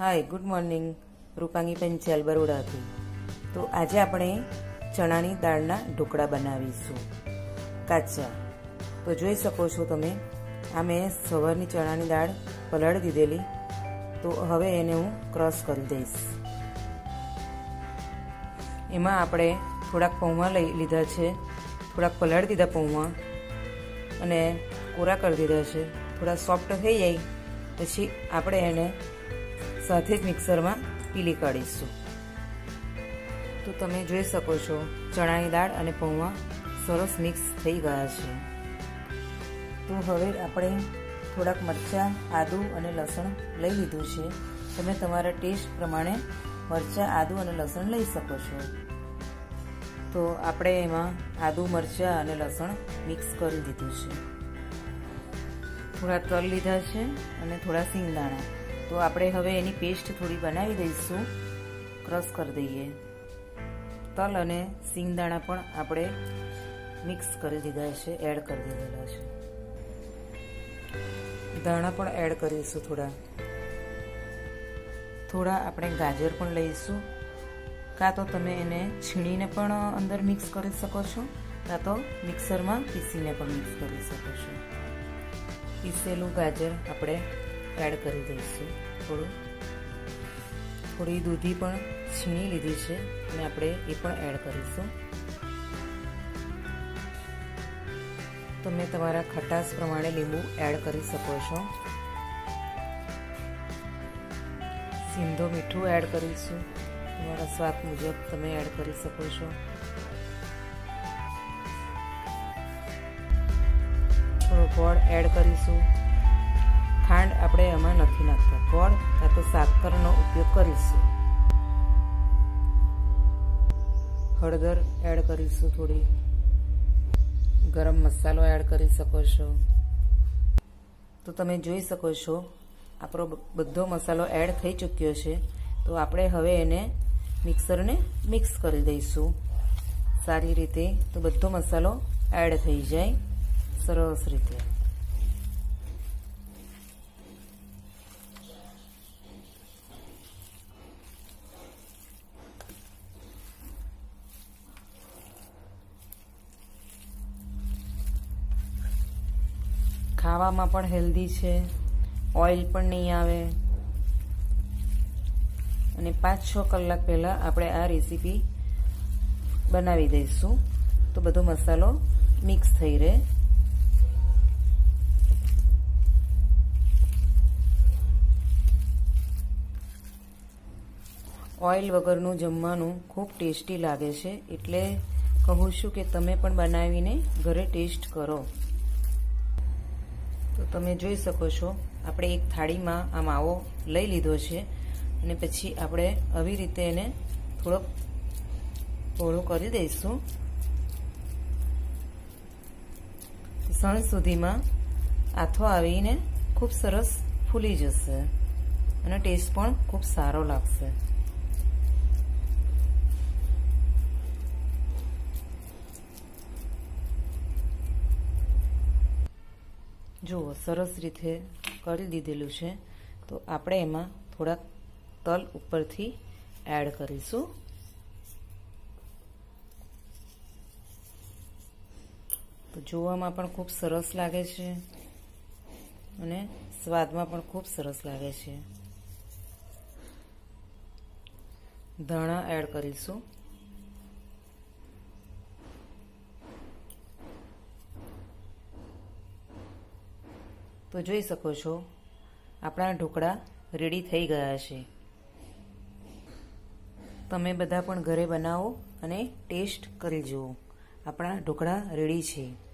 Hi, good morning, Rupangi Panchal બરોડાથી. તો આજે આપણે ચણાની દાળના ઢોકળા બનાવીશું. કાચા. તો જોઈ શકો છો તમે, આ મેં સવારની ચણાની દાળ પલાળી દીધેલી. તો હવે એને હું ક્રોસ કરી દઈશ. એમાં આપણે થોડાક પૌવા લઈ લીધા છે. થોડાક પલાળી દીધા પૌવા અને કોરા કરી દીધા છે. થોડા સોફ્ટ થઈ જાય. પછી આપણે એને સાથે જ મિક્સરમાં પીલી કાઢીશું. તો તમે જોઈ શકો છો, ચણાની દાળ અને પૌવા સરસ મિક્સ થઈ ગયા છે. તો હવે આપણે થોડાક મરચાં, આદું અને લસણ લઈ લીધું છે. તમે તમારા ટેસ્ટ પ્રમાણે મરચાં, આદું અને લસણ લઈ શકો છો. તો આપણે એમાં આદું, મરચાં અને લસણ મિક્સ કરી દીધું છે. થોડા તલ લીધા છે અને થોડા સિંગદાણા. તો આપણે હવે એની પેસ્ટ થોડી બનાવી દઈશું. ક્રશ કરી દઈએ. તલ અને સિંગદાણા પણ આપણે મિક્સ કરી દીધા છે એડ કરી દીધેલા છે દાણા પણ એડ કરીશું થોડા. થોડા આપણે ગાજર પણ લઈશું. કાં તો તમે એને છીણીને પણ અંદર મિક્સ કરી શકો છો, કાં તો મિક્સરમાં પીસીને પણ મિક્સ કરી શકો છો. પીસેલું ગાજર આપણે એડ કરી દઈશું. થોડું. થોડી દૂધી પણ છીણી લીધી છે અને આપણે એ પણ એડ કરીશું. તમે તમારા ખટાશ પ્રમાણે લીંબુ એડ કરી શકો છો. સિંધો મીઠું એડ કરીશું. તમારા સ્વાદ મુજબ તમે એડ કરી શકો છો. થોડો ગોળ એડ કરીશું. ખાંડ આપણે એમાં નથી નાખતા. ગોળ કાં તો સાકરનો ઉપયોગ કરીશું. હળદર એડ કરીશું થોડી. ગરમ મસાલો એડ કરી શકો છો. તો તમે જોઈ શકો છો, આપણો બધો મસાલો એડ થઈ ચૂક્યો છે. તો આપણે હવે એને મિક્સરને મિક્સ કરી દઈશું. સારી રીતે તો બધો મસાલો એડ થઈ જાય. સરસ રીતે. ખાવામાં પણ હેલ્ધી છે. ઓઇલ પણ નહીં આવે. અને પાંચ છ કલાક પહેલાં આપણે આ રેસીપી બનાવી દઈશું. તો બધો મસાલો મિક્સ થઈ રહે. ઓઇલ વગરનું જમવાનું ખૂબ ટેસ્ટી લાગે છે. એટલે કહું છું કે તમે પણ બનાવીને ઘરે ટેસ્ટ કરો. તમે જોઈ શકો છો, આપણે એક થાળીમાં આ માવો લઈ લીધો છે અને પછી આપણે આવી રીતે એને થોડોક પહોળો કરી દઈશું. સણ સુધીમાં આથો આવીને ખૂબ સરસ ફૂલી જશે અને ટેસ્ટ પણ ખૂબ સારો લાગશે. જુઓ સરસ રીતે કરી દીધેલું છે, તો આપણે એમાં થોડાક તલ ઉપરથી એડ કરીશું. તો જોવામાં પણ ખૂબ સરસ લાગે છે અને સ્વાદમાં પણ ખૂબ સરસ લાગે છે. ધાણા એડ કરીશું. તો જોઈ શકો છો, આપણા ઢોકળા રેડી થઈ ગયા છે. તમે બધા પણ ઘરે બનાવો અને ટેસ્ટ કરી જુઓ. આપણા ઢોકળા રેડી છે.